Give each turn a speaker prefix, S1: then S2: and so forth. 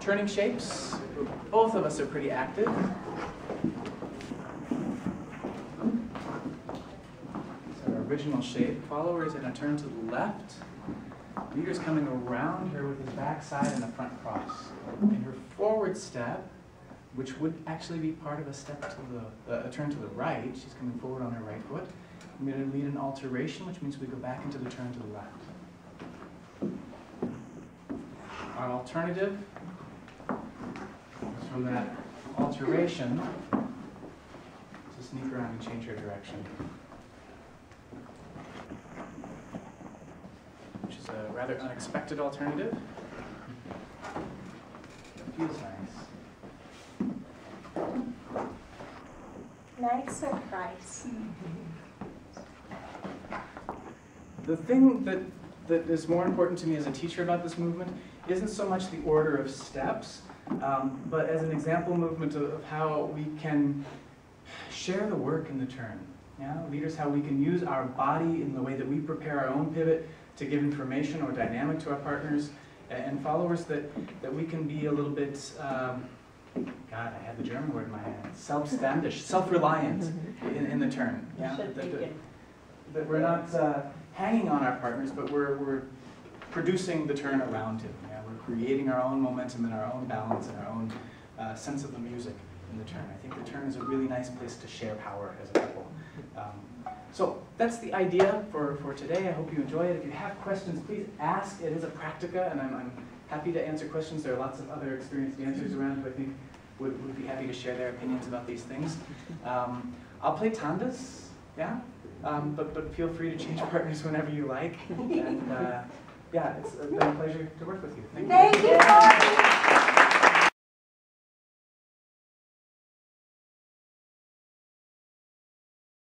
S1: turning shapes. Both of us are pretty active. So our original shape, follower is going to turn to the left. Leader's coming around her with his backside and the front cross. In her forward step, which would actually be part of a step to the, uh, a turn to the right, she's coming forward on her right foot. I'm going to lead an alteration, which means we go back into the turn to the left. Our alternative from that alteration to sneak around and change your direction. Which is a rather unexpected alternative. Feels nice.
S2: Nice surprise.
S1: The thing that, that is more important to me as a teacher about this movement isn't so much the order of steps, um, but as an example movement of, how we can share the work in the turn. Yeah? Leaders, how we can use our body in the way that we prepare our own pivot to give information or dynamic to our partners, and followers that, that we can be a little bit, um, God, I had the German word in my head, self-standish, self-reliant in, in the turn. Yeah? That, that, that we're not uh, hanging on our partners, but we're, we're producing the turn around him. Yeah? We're creating our own momentum and our own balance and our own uh, sense of the music in the turn. I think the turn is a really nice place to share power as a couple. Um, so that's the idea for, for today. I hope you enjoy it. If you have questions, please ask. It is a practica, and I'm, I'm happy to answer questions. There are lots of other experienced dancers around who I think would, would be happy to share their opinions about these things. Um, I'll play tandas, yeah? Um, but, but feel free to change partners whenever you like. And uh, yeah, it's been a pleasure to work with you. Thank,
S2: Thank you. you.